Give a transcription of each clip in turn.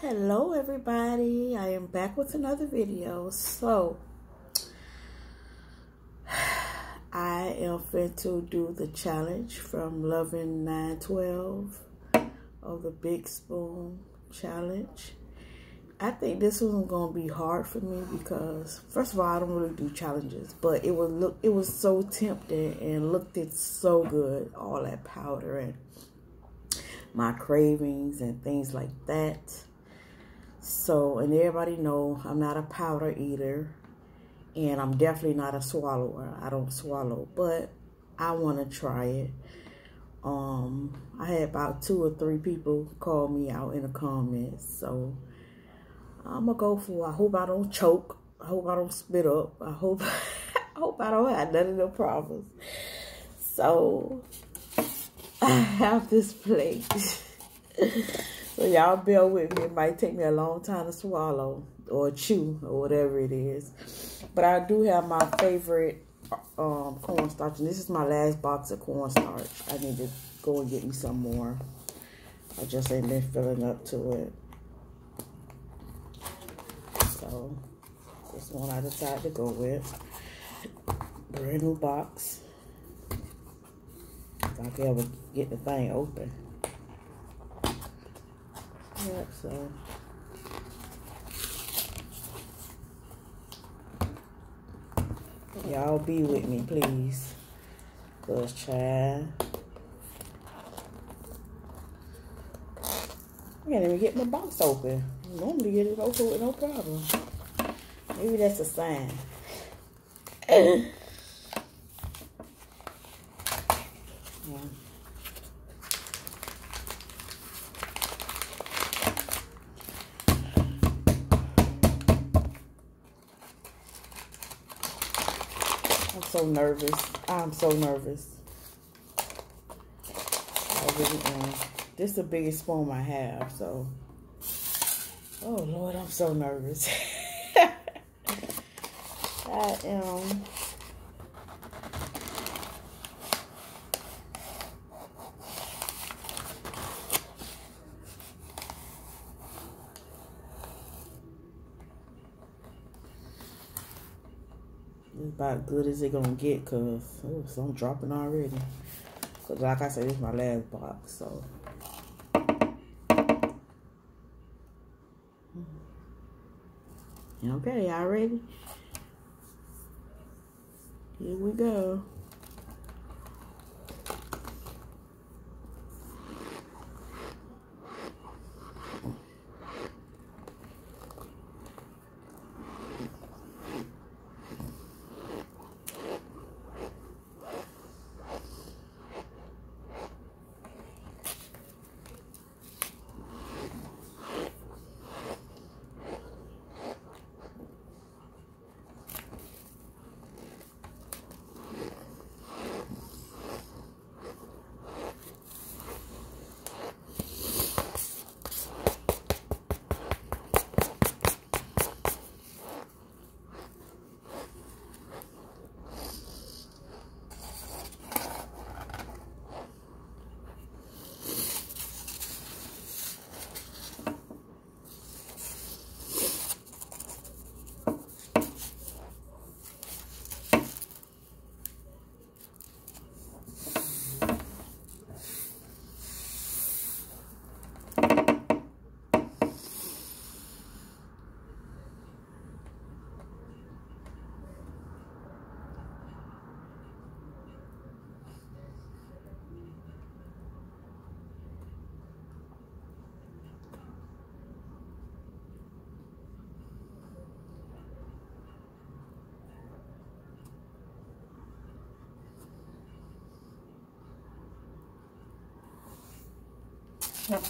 hello everybody. I am back with another video. So i am fit to do the challenge from LOVIN912 of the big spoon challenge. I think this wasn't going to be hard for me because first of all i don't really do challenges but it was look it was so tempting and looked it so good all that powder and my cravings and things like that so, and everybody know I'm not a powder eater and I'm definitely not a swallower. I don't swallow, but I want to try it. Um, I had about two or three people call me out in the comments, so I'm gonna go for. I hope I don't choke. I hope I don't spit up. I hope I hope I don't have none of the problems. So I have this plate. So y'all bear with me. It might take me a long time to swallow or chew or whatever it is. But I do have my favorite um, cornstarch. And this is my last box of cornstarch. I need to go and get me some more. I just ain't been filling up to it. So this one I decided to go with. Brand new box. If I can ever get the thing open. Yep, so. Y'all be with me, please. Cause child. I can't even get my box open. Normally get it open with no problem. Maybe that's a sign. yeah. So nervous. I'm so nervous. I really am. This is the biggest spoon I have, so. Oh, Lord, I'm so nervous. I am. It's about good as it gonna get, cause oh, so I'm dropping already. Cause like I said, is my last box, so. Okay, y'all ready? Here we go. Yeah.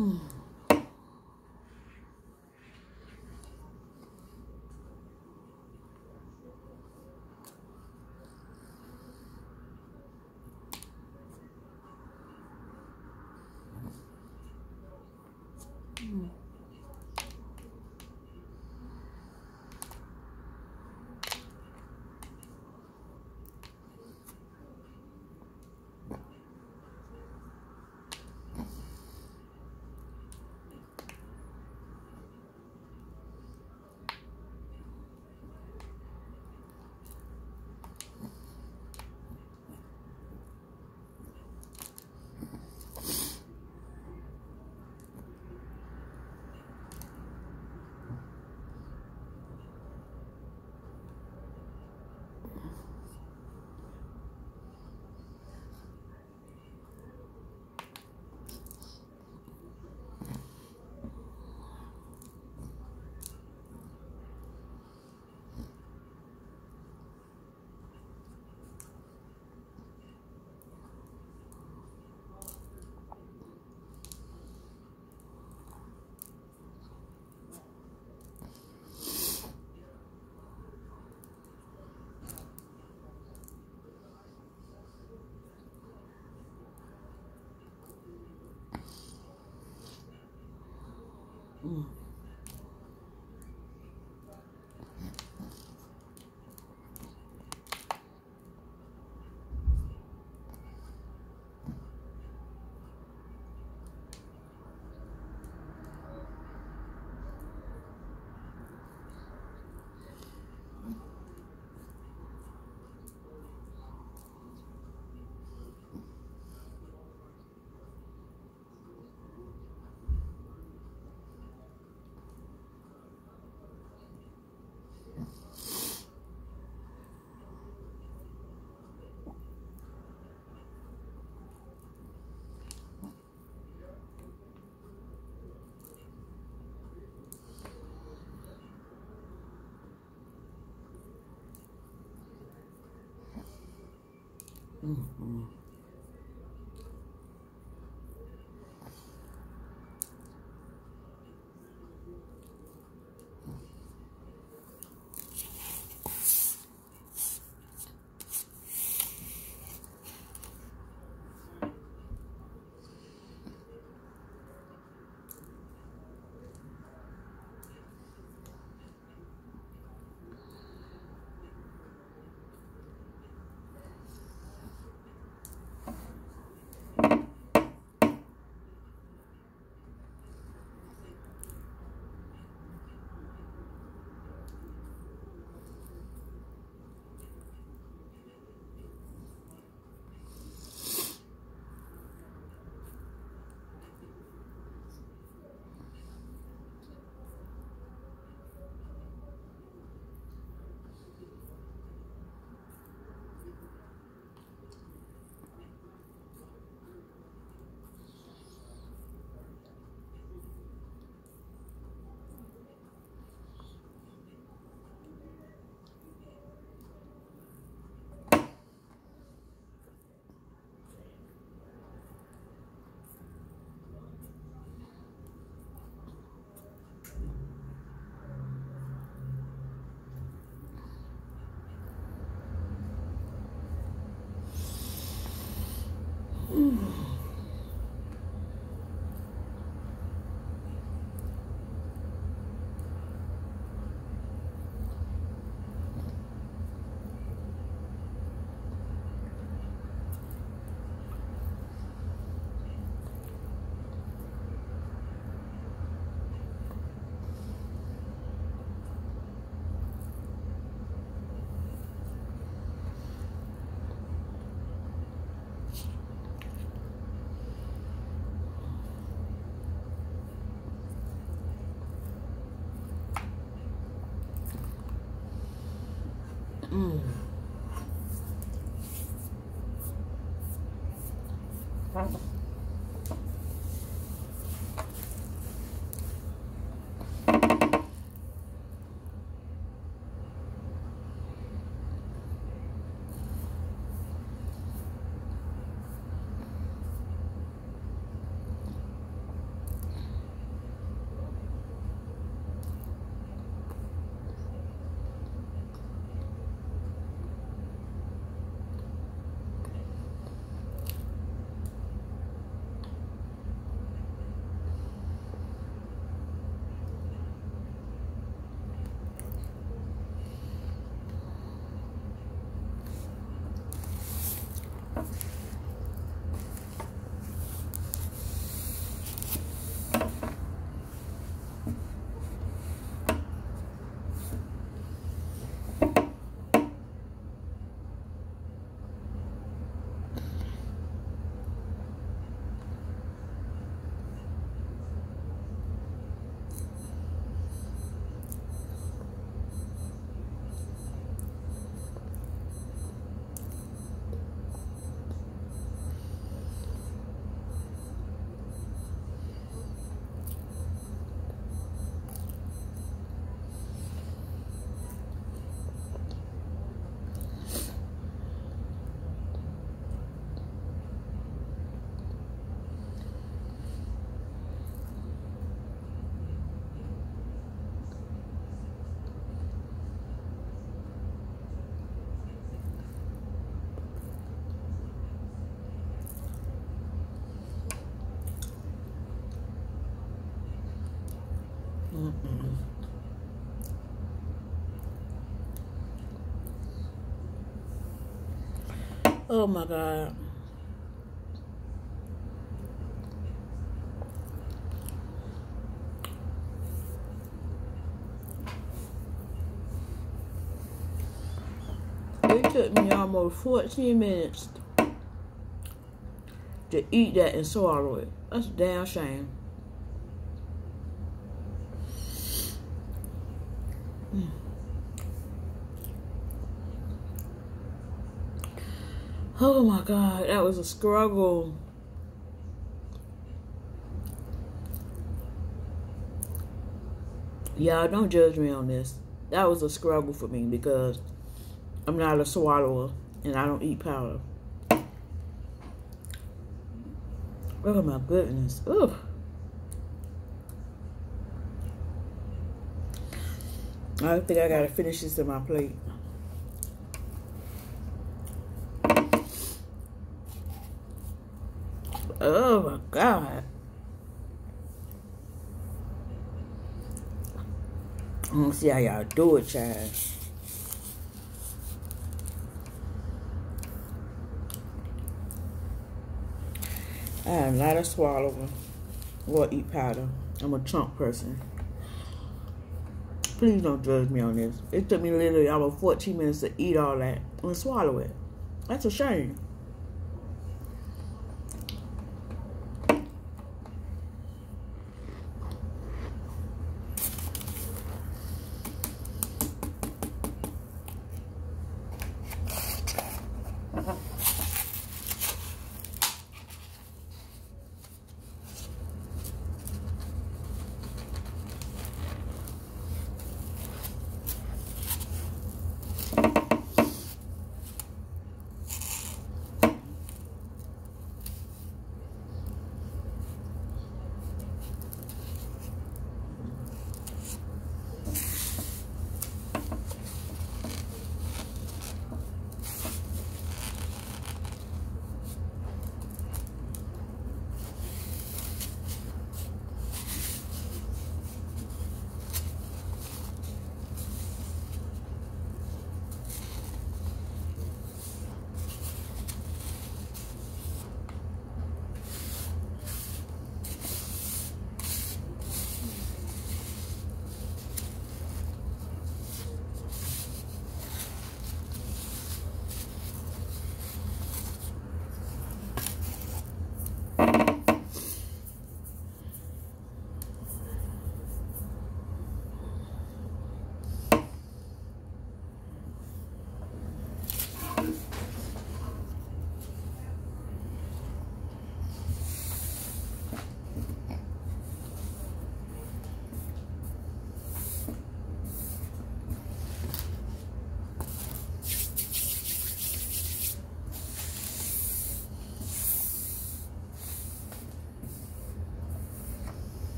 嗯。嗯 Mm. Mm-hmm. Oh my God. It took me almost 14 minutes to eat that and swallow it. That's a damn shame. Oh my God, that was a struggle. Y'all don't judge me on this. That was a struggle for me because I'm not a swallower and I don't eat powder. Oh my goodness. Ooh. I think I gotta finish this in my plate. Oh my God. I'm gonna see how y'all do it, child. I am not a swallower or eat powder. I'm a chunk person. Please don't judge me on this. It took me literally almost 14 minutes to eat all that and swallow it. That's a shame.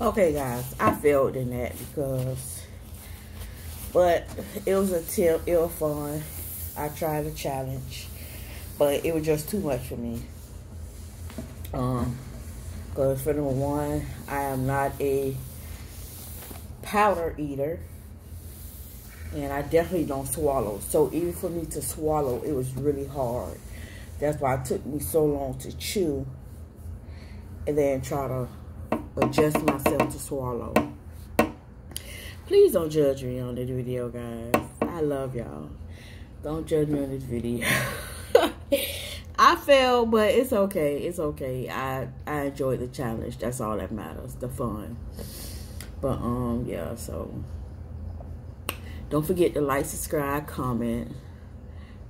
Okay, guys, I failed in that because, but it was a tip. It was fun. I tried the challenge, but it was just too much for me. Um, because for number one, I am not a powder eater, and I definitely don't swallow. So even for me to swallow, it was really hard. That's why it took me so long to chew, and then try to adjust myself to swallow. Please don't judge me on this video, guys. I love y'all. Don't judge me on this video. I failed, but it's okay. It's okay. I I enjoyed the challenge. That's all that matters. The fun. But um yeah, so don't forget to like, subscribe, comment.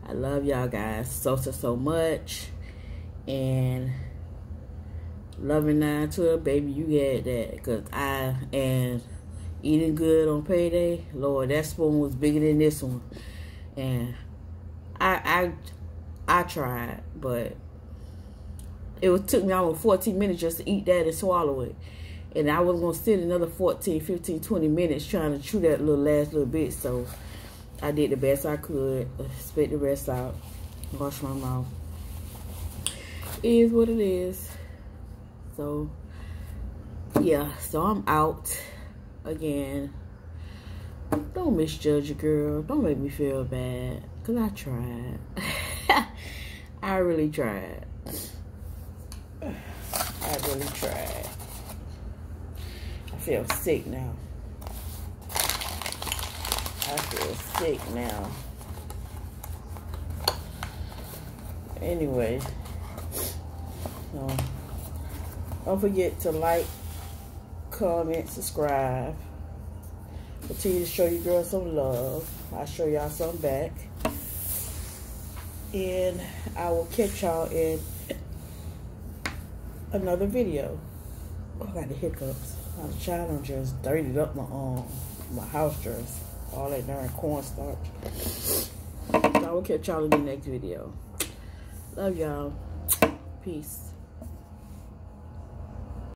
I love y'all guys so so so much. And LOVIN912, baby, you get that. Cause I and eating good on payday, Lord, that spoon was bigger than this one. And I I I tried, but it took me almost 14 minutes just to eat that and swallow it. And I was going to sit another 14, 15, 20 minutes trying to chew that little last little bit. So I did the best I could. Uh, spit the rest out. Wash my mouth. It is what it is. So, yeah. So I'm out again. Don't misjudge a girl. Don't make me feel bad. Because I tried. I really tried. I really tried. I feel sick now. I feel sick now. Anyway, so don't forget to like, comment, subscribe. Continue to show you girls some love. I'll show y'all some back. And I will catch y'all in another video. Oh, I got the hiccups. I was trying to just dirtied up my um my house dress. All that darn cornstarch. So I will catch y'all in the next video. Love y'all. Peace.